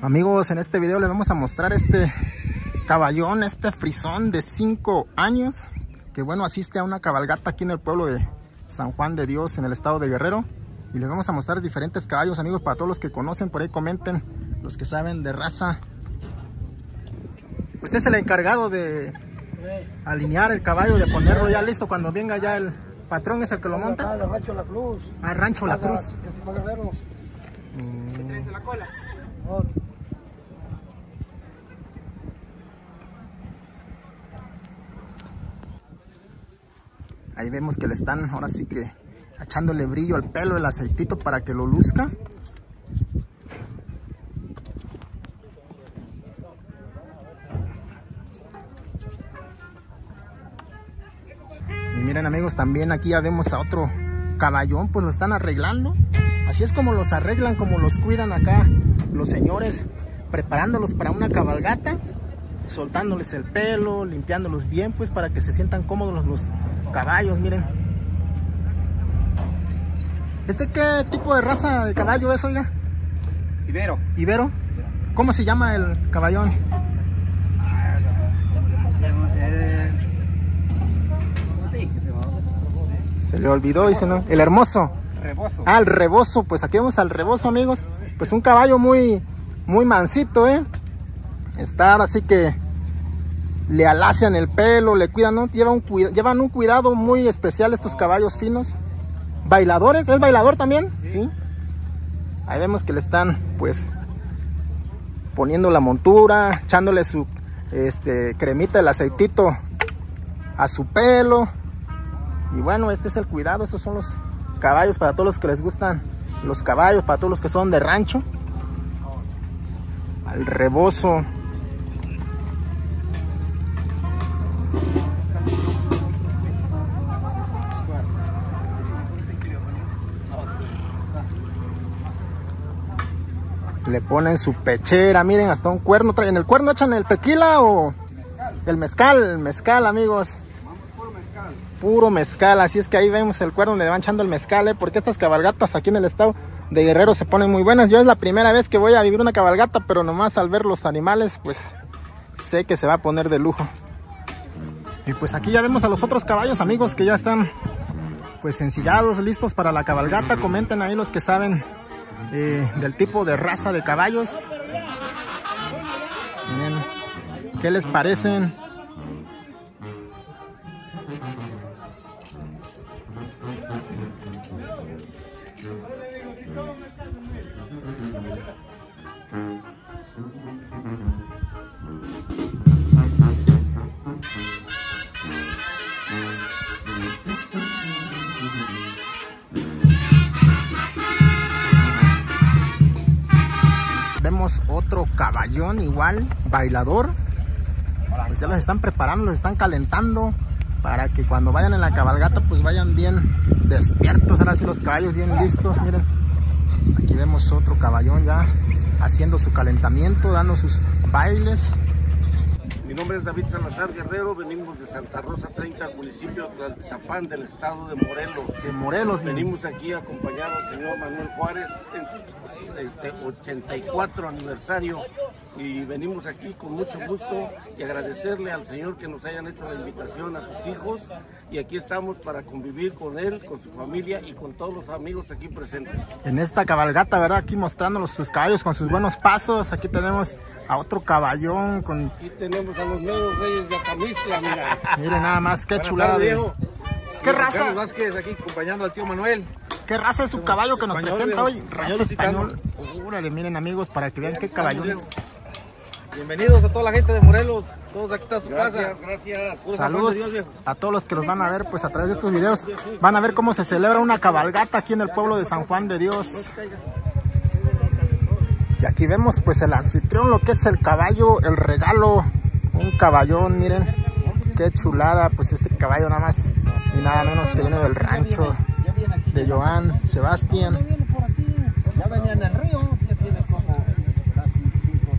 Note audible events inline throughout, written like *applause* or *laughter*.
Amigos, en este video les vamos a mostrar este caballón, este frisón de 5 años, que bueno, asiste a una cabalgata aquí en el pueblo de San Juan de Dios, en el estado de Guerrero. Y les vamos a mostrar diferentes caballos, amigos, para todos los que conocen, por ahí comenten, los que saben de raza. Usted es el encargado de alinear el caballo, de ponerlo ya listo cuando venga ya el patrón, es el que lo monta. Ah, de Rancho La Cruz. Ah, Rancho La Cruz. Mm. la cola? Ahí vemos que le están ahora sí que echándole brillo al pelo, el aceitito para que lo luzca. Y miren amigos, también aquí ya vemos a otro caballón, pues lo están arreglando. Así es como los arreglan, como los cuidan acá los señores, preparándolos para una cabalgata, soltándoles el pelo, limpiándolos bien, pues para que se sientan cómodos los, los caballos, miren. ¿Este qué tipo de raza de caballo es, oiga? Ibero. Ibero. ¿Cómo se llama el caballón? Se le olvidó, dice, ¿no? El hermoso. Rebozo. Ah, el rebozo, pues aquí vemos al rebozo, amigos. Pues un caballo muy, muy mansito, ¿eh? Está ahora sí que le alacian el pelo, le cuidan, ¿no? Llevan un, llevan un cuidado muy especial estos caballos finos. Bailadores, ¿es bailador también? Sí. Ahí vemos que le están, pues, poniendo la montura, echándole su este, cremita, el aceitito a su pelo. Y bueno, este es el cuidado, estos son los caballos para todos los que les gustan los caballos, para todos los que son de rancho. Al rebozo. Le ponen su pechera, miren, hasta un cuerno. ¿En el cuerno echan el tequila o el mezcal? El mezcal, amigos. Puro mezcal, así es que ahí vemos el cuerno donde van echando el mezcal, ¿eh? porque estas cabalgatas aquí en el estado de Guerrero se ponen muy buenas. Yo es la primera vez que voy a vivir una cabalgata, pero nomás al ver los animales, pues sé que se va a poner de lujo. Y pues aquí ya vemos a los otros caballos, amigos, que ya están pues ensillados, listos para la cabalgata. Comenten ahí los que saben eh, del tipo de raza de caballos. Miren, ¿qué les parecen? Vemos otro caballón igual, bailador. Pues ya los están preparando, los están calentando para que cuando vayan en la cabalgata pues vayan bien despiertos. Ahora sí los caballos bien listos, miren. Aquí vemos otro caballón ya haciendo su calentamiento, dando sus bailes. Mi nombre es David Salazar Guerrero, venimos de Santa Rosa 30, municipio de Tlaltizapán, del estado de Morelos. De Morelos. Venimos aquí a acompañar al señor Manuel Juárez en su este, 84 aniversario y venimos aquí con mucho gusto y agradecerle al señor que nos hayan hecho la invitación a sus hijos y aquí estamos para convivir con él, con su familia y con todos los amigos aquí presentes. en esta cabalgata, ¿verdad? Aquí mostrándonos sus caballos con sus buenos pasos. Aquí tenemos a otro caballón con, Aquí tenemos a los medios reyes de Acamistla, mira. *laughs* miren nada más, qué Buenas chulada. de-. ¿Qué Y raza? Carlos Vázquez aquí acompañando al tío Manuel. ¿Qué raza es su caballo que nos Español, presenta hoy? Raza Español español. Órale, miren amigos, para que vean qué caballones. Bienvenidos a toda la gente de Morelos. Todos aquí está su Gracias, casa. gracias. Puro Saludos Dios, a todos los que los van a ver pues a través de estos videos. Van a ver cómo se celebra una cabalgata aquí en el pueblo de San Juan de Dios. Y aquí vemos pues el anfitrión, lo que es el caballo, el regalo, un caballón, miren, qué chulada, pues este caballo nada más y nada menos que viene del rancho de Joan Sebastián. viene por aquí. Ya venía en el río, ya tiene como casi cinco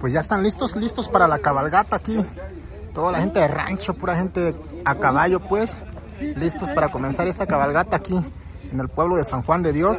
Pues ya están listos, listos para la cabalgata aquí. Toda la gente de rancho, pura gente a caballo, pues. Listos para comenzar esta cabalgata aquí en el pueblo de San Juan de Dios.